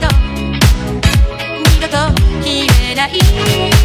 と二度と消えない。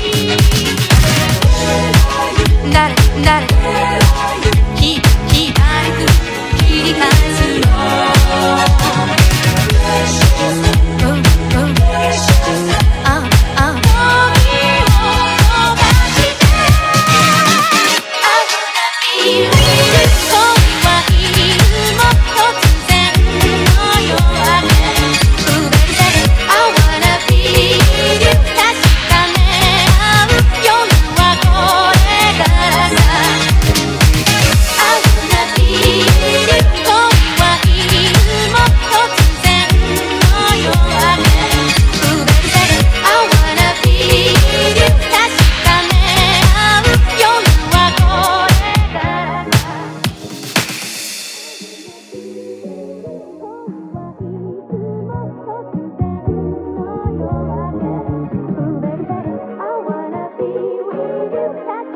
you